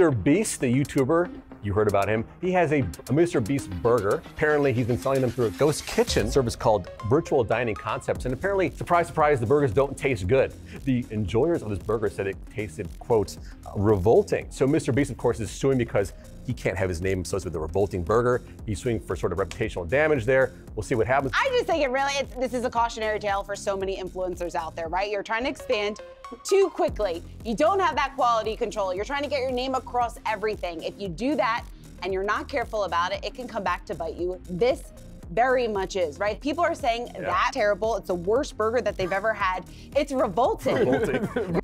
Mr. Beast, the YouTuber, you heard about him. He has a, Mr. Beast burger. Apparently, he's been selling them through a ghost kitchen service called Virtual Dining Concepts. And apparently, surprise, surprise, the burgers don't taste good. The enjoyers of this burger said it tasted, quote, revolting. So Mr. Beast, of course, is suing because he can't have his name associated with a revolting burger. He's suing for sort of reputational damage there. We'll see what happens. I just think it really, this is a cautionary tale for so many influencers out there, right? You're trying to expand too quickly. You don't have that quality control. You're trying to get your name across everything. If you do that and you're not careful about it, it can come back to bite you. This very much is, right? People are saying yeah. that terrible. It's the worst burger that they've ever had. It's revolting. revolting.